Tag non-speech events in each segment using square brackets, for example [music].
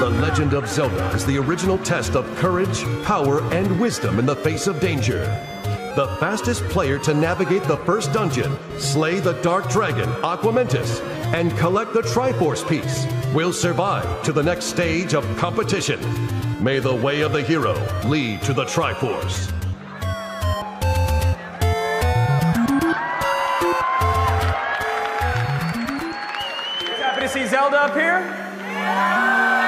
The Legend of Zelda is the original test of courage, power, and wisdom in the face of danger. The fastest player to navigate the first dungeon, slay the Dark Dragon, Aquamentus, and collect the Triforce piece will survive to the next stage of competition. May the way of the hero lead to the Triforce. Happy to see Zelda up here.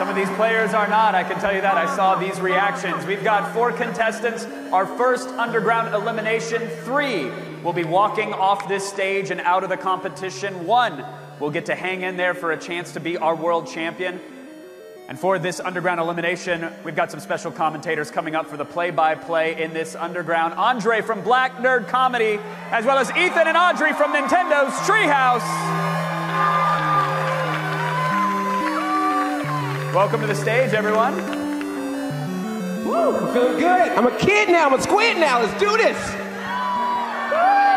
Some of these players are not, I can tell you that. I saw these reactions. We've got four contestants. Our first underground elimination, three will be walking off this stage and out of the competition. One will get to hang in there for a chance to be our world champion. And for this underground elimination, we've got some special commentators coming up for the play by play in this underground. Andre from Black Nerd Comedy, as well as Ethan and Audrey from Nintendo's Treehouse. Welcome to the stage, everyone. Woo, I'm feeling good. I'm a kid now. I'm a squid now. Let's do this. As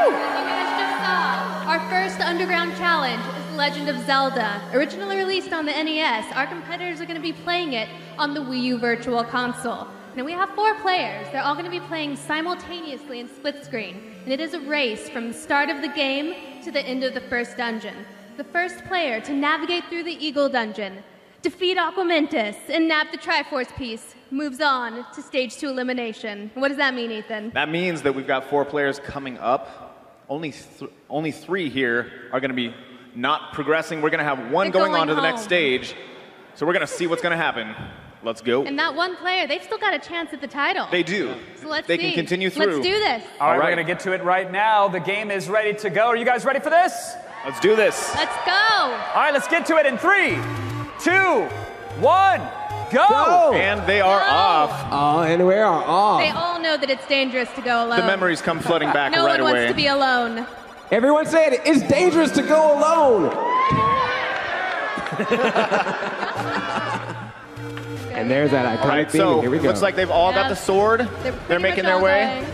you guys just saw, our first underground challenge is Legend of Zelda. Originally released on the NES, our competitors are going to be playing it on the Wii U Virtual Console. Now we have four players. They're all going to be playing simultaneously in split screen, and it is a race from the start of the game to the end of the first dungeon. The first player to navigate through the Eagle Dungeon, defeat Aquamentus, and nab the Triforce piece moves on to stage two elimination. What does that mean, Ethan? That means that we've got four players coming up. Only, th- only three here are going to be not progressing. We're going to have one They're going, on going to the next stage. So we're going to see what's going to happen. Let's go. And that one player, they've still got a chance at the title. They do. So let's they see. can continue through. Let's do this. All right, All right. we're going to get to it right now. The game is ready to go. Are you guys ready for this? Let's do this. Let's go. All right, let's get to it in three, two, one, go. Go. And they are Go. off. Oh, and we are off. They all know that it's dangerous to go alone. The memories come flooding back no right one away. wants to be alone. Everyone said it. It's dangerous to go alone. [laughs] and there's that iconic All right, theme. so Here we go. looks like they've all got Yeah. the sword. They're, They're pretty making much their all way. going.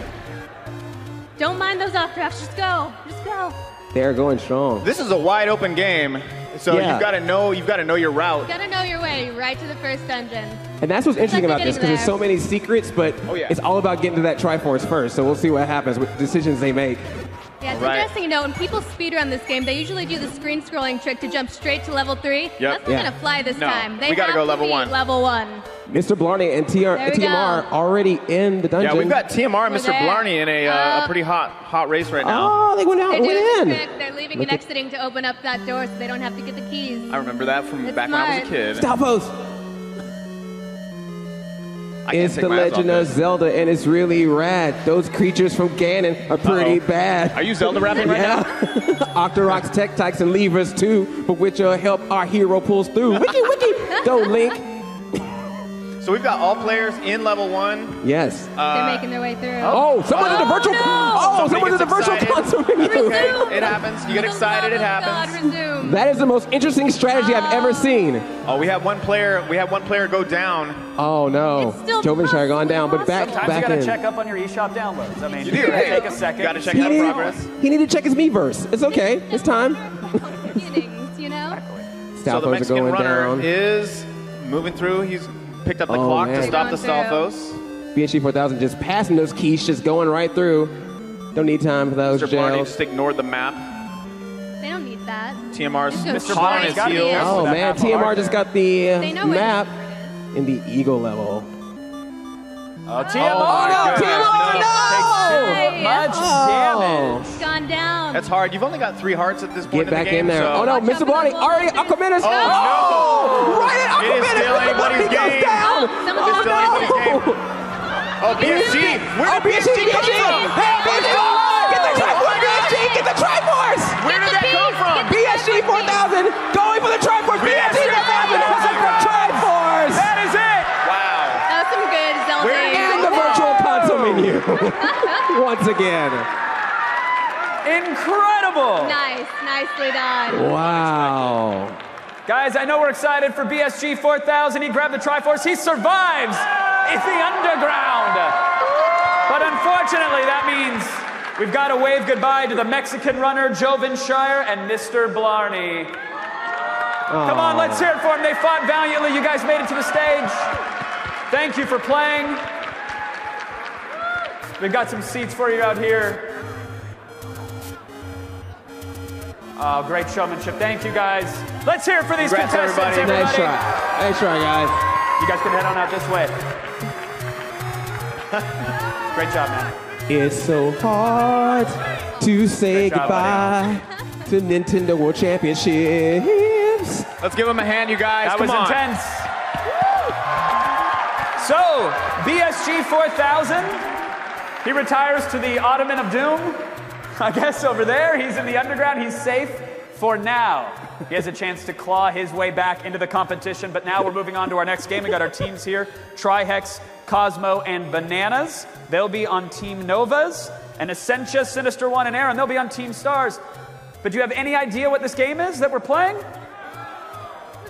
Don't mind those off drafts. Just go. Just go. They're going strong. This is a wide open game, so Yeah. you've got to know you've got to know your route. You've Gotta know your way right to the first dungeon. And that's what's interesting like about this because getting there's so many secrets, but Oh, yeah. it's all about getting to that Triforce first. So we'll see what happens with decisions they make. Yeah, it's All right. interesting to know when people speedrun this game, they usually do the screen scrolling trick to jump straight to level three. Yep. That's not Yeah. gonna fly this No, time. They we gotta have go to level one. Level one. Mr. Blarney and TR, TMR go. already in the dungeon. Yeah, we've got TMR and We're Mr. there. Blarney in a, uh, a Uh, pretty hot hot race right now. Oh, they went out They're doing went the in. trick. They're leaving Look and at- exiting to open up that door so they don't have to get the keys. I remember that from It's back when I was a kid. Stop post. It's the my eyes off Legend of. Zelda, and it's really rad. Those creatures from Ganon are pretty Uh-oh. bad. Are you Zelda rapping right yeah. now? [laughs] Octoroks, Tektites, and Leevers too, but which will help our hero pulls through. Wiki, wiki. [laughs] Go, Link. So we've got all players in level one. Yes. Uh, They're making their way through. Oh, oh someone's in the Oh, virtual. no. Oh, Somebody someone's in the virtual excited. console menu. Resume. It happens. You get For the excited. It love of God, happens. resume. That is the most interesting strategy I've ever seen. Oh, we have one player. We have one player go down. Oh no, It's still Jovenshire gone down, but back Sometimes back you gotta in. check up on your eShop downloads. I mean, You do. gotta Hey, take a second. Got to check He out needed, progress. he needed to check his Miiverse. It's okay. It's time. Beginnings, you know? So the Mexican runner down. is moving through. He's picked up the Oh, clock man. to stop the Stalfos. BSG 4000 just passing those keys, just going right through. Don't need time for those Mr. Blarney just ignored the map. They don't need that. TMR's Just go hot on his heels. Oh man, TMR just got the uh, They know where map in the Eagle level. Oh, TMR! Oh, no, TMR, Takes no! too much Oh. damage. Gone down. That's hard. You've only got three hearts at this point Get in the back game. in there. so- Oh no, Watch Mr. for Blarney already voltage. Aquamentus. Oh, Oh, Oh, BSG. Where Oh, did BSG, BSG come BSG. from? Hey, BSG, get the Triforce, BSG, get the Triforce. Where did that come from? BSG 4000 going for the Triforce. BSG 4000 has the Triforce. That is it! Wow. That was some good Zelda. Where did And the virtual console menu. [laughs] Once again. Incredible! Nice, nicely done. Wow. Guys, I know we're excited for BSG 4000. He grabbed the Triforce. He survives in the underground. But unfortunately, that means we've got to wave goodbye to the Mexican runner, Jovenshire, and Mr. Blarney. Come on, let's hear it for them. They fought valiantly. You guys made it to the stage. Thank you for playing. We've got some seats for you out here. Oh, great showmanship. Thank you, guys. Let's hear it for these Congrats, contestants, everybody. Nice try. Nice try, guys. You guys can head on out this way. [laughs] great job, man. It's so hard to say job, goodbye to Nintendo World Championships. Let's give them a hand, you guys. That Come was on. intense. So, BSG 4000, he retires to the Ottoman of Doom. I guess over there, he's in the underground. He's safe for now. He has a chance to claw his way back into the competition, but now we're moving on to our next game. We got our teams here Trihex, Cosmo, and Bananas. They'll be on Team Novas, and Essentia, Sinister One, and Aaron, they'll be on Team Stars. But do you have any idea what this game is that we're playing?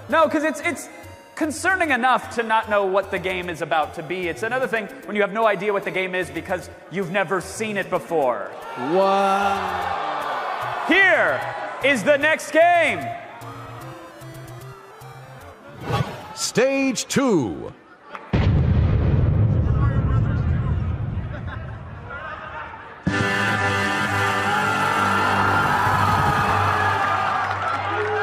No, because it's it's concerning enough to not know what the game is about to be. It's another thing when you have no idea what the game is because you've never seen it before. Wow. Here is the next game. Stage two